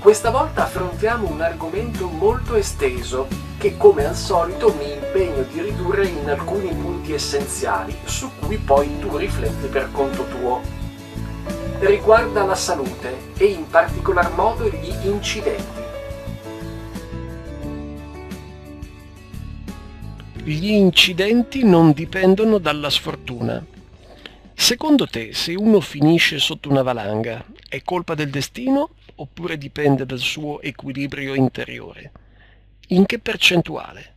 Questa volta affrontiamo un argomento molto esteso che come al solito mi impegno di ridurre in alcuni punti essenziali su cui poi tu rifletti per conto tuo. Riguarda la salute e in particolar modo gli incidenti. Gli incidenti non dipendono dalla sfortuna. Secondo te, se uno finisce sotto una valanga, è colpa del destino oppure dipende dal suo equilibrio interiore? In che percentuale?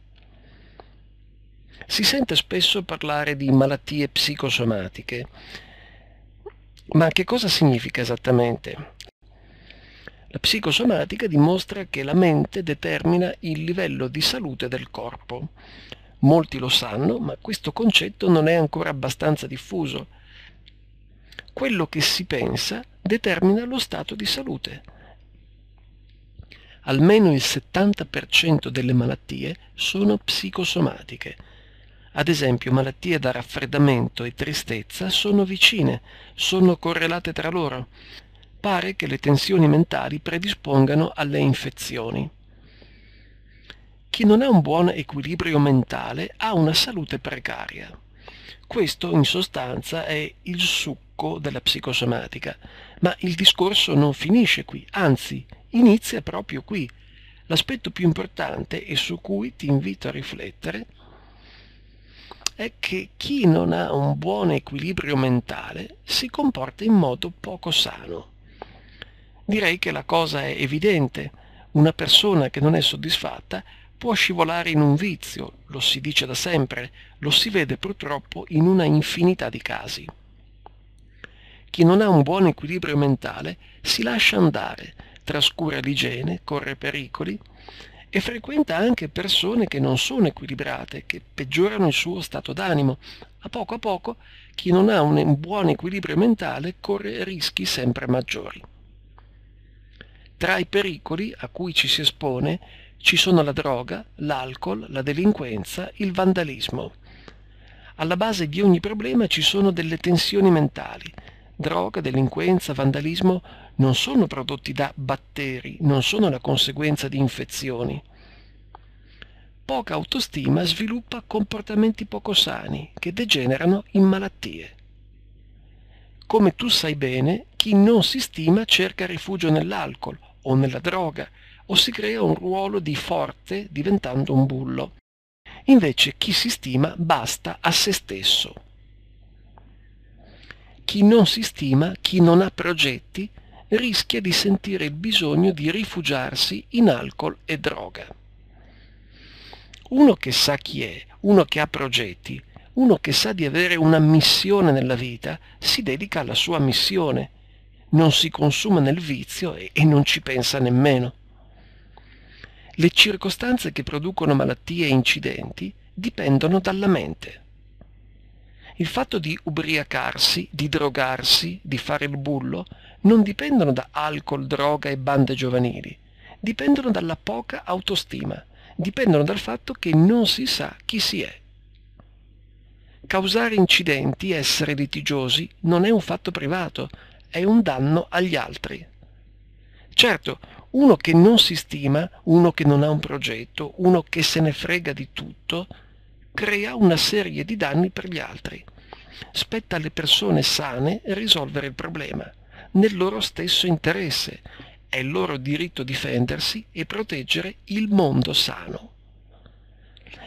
Si sente spesso parlare di malattie psicosomatiche, ma che cosa significa esattamente? La psicosomatica dimostra che la mente determina il livello di salute del corpo. Molti lo sanno, ma questo concetto non è ancora abbastanza diffuso quello che si pensa determina lo stato di salute. Almeno il 70% delle malattie sono psicosomatiche. Ad esempio, malattie da raffreddamento e tristezza sono vicine, sono correlate tra loro. Pare che le tensioni mentali predispongano alle infezioni. Chi non ha un buon equilibrio mentale ha una salute precaria. Questo in sostanza è il succo della psicosomatica, ma il discorso non finisce qui, anzi inizia proprio qui. L'aspetto più importante e su cui ti invito a riflettere è che chi non ha un buon equilibrio mentale si comporta in modo poco sano. Direi che la cosa è evidente. Una persona che non è soddisfatta può scivolare in un vizio, lo si dice da sempre, lo si vede purtroppo in una infinità di casi. Chi non ha un buon equilibrio mentale si lascia andare, trascura l'igiene, corre pericoli e frequenta anche persone che non sono equilibrate, che peggiorano il suo stato d'animo. A poco a poco chi non ha un buon equilibrio mentale corre rischi sempre maggiori. Tra i pericoli a cui ci si espone ci sono la droga, l'alcol, la delinquenza, il vandalismo. Alla base di ogni problema ci sono delle tensioni mentali, droga, delinquenza, vandalismo non sono prodotti da batteri, non sono la conseguenza di infezioni. Poca autostima sviluppa comportamenti poco sani che degenerano in malattie. Come tu sai bene, chi non si stima cerca rifugio nell'alcol o nella droga o si crea un ruolo di forte diventando un bullo. Invece chi si stima basta a se stesso. Chi non si stima, chi non ha progetti, rischia di sentire il bisogno di rifugiarsi in alcol e droga. Uno che sa chi è, uno che ha progetti, uno che sa di avere una missione nella vita, si dedica alla sua missione, non si consuma nel vizio e, e non ci pensa nemmeno. Le circostanze che producono malattie e incidenti dipendono dalla mente il fatto di ubriacarsi, di drogarsi, di fare il bullo, non dipendono da alcol, droga e bande giovanili, dipendono dalla poca autostima, dipendono dal fatto che non si sa chi si è. Causare incidenti, essere litigiosi, non è un fatto privato, è un danno agli altri. Certo, uno che non si stima, uno che non ha un progetto, uno che se ne frega di tutto, crea una serie di danni per gli altri. Spetta alle persone sane risolvere il problema, nel loro stesso interesse. È il loro diritto difendersi e proteggere il mondo sano.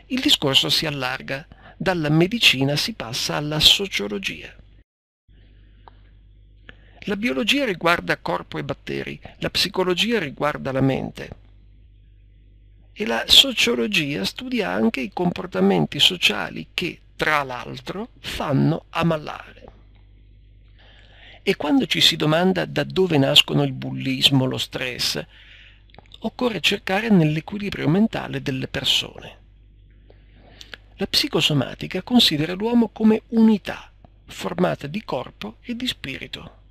Il discorso si allarga, dalla medicina si passa alla sociologia. La biologia riguarda corpo e batteri, la psicologia riguarda la mente e la sociologia studia anche i comportamenti sociali che, tra l'altro, fanno ammalare. E quando ci si domanda da dove nascono il bullismo, lo stress, occorre cercare nell'equilibrio mentale delle persone. La psicosomatica considera l'uomo come unità formata di corpo e di spirito.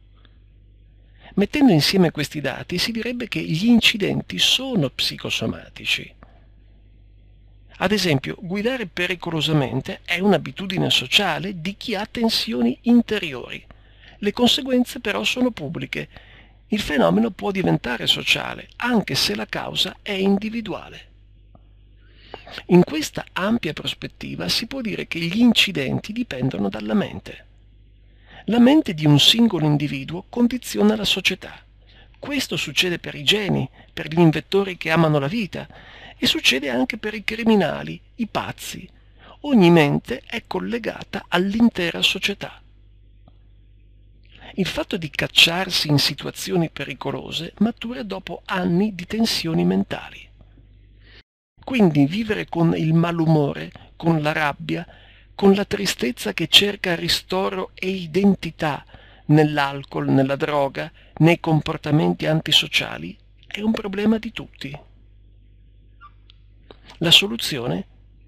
Mettendo insieme questi dati si direbbe che gli incidenti sono psicosomatici. Ad esempio, guidare pericolosamente è un'abitudine sociale di chi ha tensioni interiori. Le conseguenze però sono pubbliche. il fenomeno può diventare sociale, anche se la causa è individuale. In questa ampia prospettiva si può dire che gli incidenti dipendono dalla mente. La mente di un singolo individuo condiziona la società. Questo succede per i geni, per gli invettori che amano la vita e succede anche per i criminali, i pazzi. Ogni mente è collegata all'intera società. Il fatto di cacciarsi in situazioni pericolose matura dopo anni di tensioni mentali. Quindi vivere con il malumore, con la rabbia, con la tristezza che cerca ristoro e identità nell'alcol, nella droga, nei comportamenti antisociali, è un problema di tutti. La soluzione?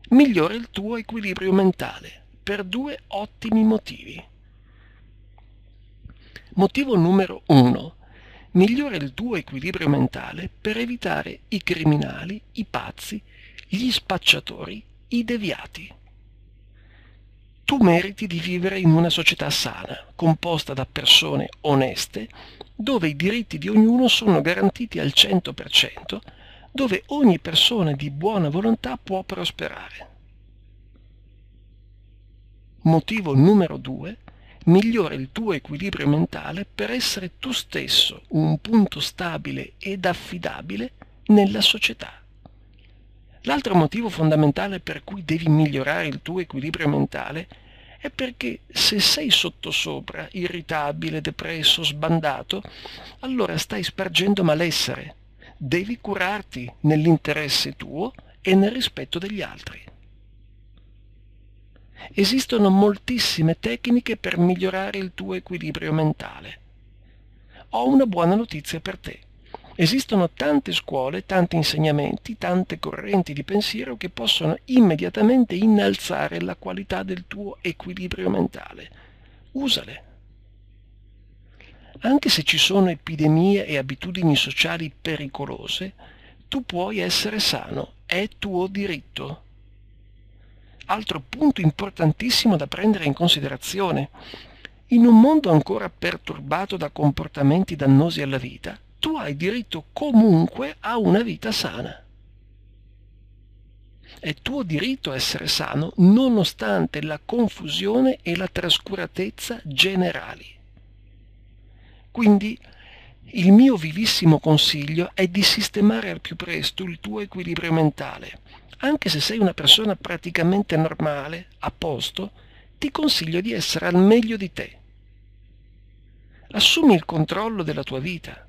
Migliora il tuo equilibrio mentale per due ottimi motivi. Motivo numero uno. Migliora il tuo equilibrio mentale per evitare i criminali, i pazzi, gli spacciatori, i deviati. Tu meriti di vivere in una società sana, composta da persone oneste, dove i diritti di ognuno sono garantiti al 100%, dove ogni persona di buona volontà può prosperare. Motivo numero due migliora il tuo equilibrio mentale per essere tu stesso un punto stabile ed affidabile nella società. L'altro motivo fondamentale per cui devi migliorare il tuo equilibrio mentale è perché se sei sottosopra, irritabile, depresso, sbandato, allora stai spargendo malessere. Devi curarti nell'interesse tuo e nel rispetto degli altri. Esistono moltissime tecniche per migliorare il tuo equilibrio mentale. Ho una buona notizia per te. Esistono tante scuole, tanti insegnamenti, tante correnti di pensiero che possono immediatamente innalzare la qualità del tuo equilibrio mentale. Usale. Anche se ci sono epidemie e abitudini sociali pericolose, tu puoi essere sano, è tuo diritto. Altro punto importantissimo da prendere in considerazione. In un mondo ancora perturbato da comportamenti dannosi alla vita, tu hai diritto comunque a una vita sana. È tuo diritto essere sano nonostante la confusione e la trascuratezza generali. Quindi il mio vivissimo consiglio è di sistemare al più presto il tuo equilibrio mentale anche se sei una persona praticamente normale, a posto, ti consiglio di essere al meglio di te. Assumi il controllo della tua vita.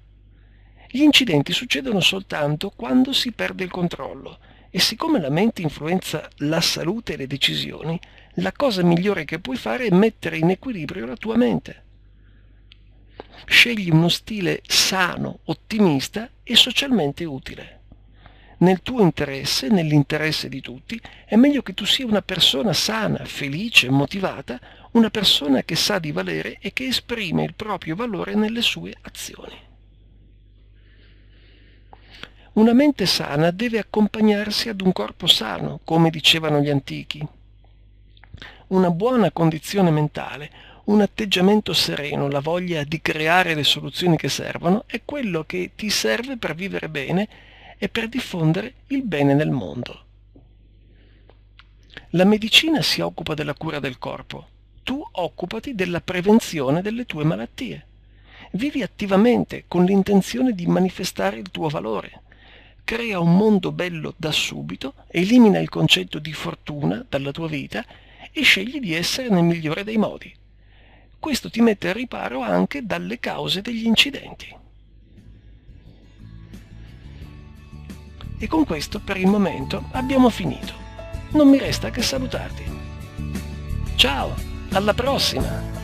Gli incidenti succedono soltanto quando si perde il controllo e siccome la mente influenza la salute e le decisioni, la cosa migliore che puoi fare è mettere in equilibrio la tua mente. Scegli uno stile sano, ottimista e socialmente utile nel tuo interesse, nell'interesse di tutti, è meglio che tu sia una persona sana, felice, motivata, una persona che sa di valere e che esprime il proprio valore nelle sue azioni. Una mente sana deve accompagnarsi ad un corpo sano, come dicevano gli antichi. Una buona condizione mentale, un atteggiamento sereno, la voglia di creare le soluzioni che servono, è quello che ti serve per vivere bene e per diffondere il bene nel mondo. La medicina si occupa della cura del corpo, tu occupati della prevenzione delle tue malattie. Vivi attivamente con l'intenzione di manifestare il tuo valore. Crea un mondo bello da subito, elimina il concetto di fortuna dalla tua vita e scegli di essere nel migliore dei modi. Questo ti mette al riparo anche dalle cause degli incidenti. E con questo per il momento abbiamo finito. Non mi resta che salutarti. Ciao, alla prossima!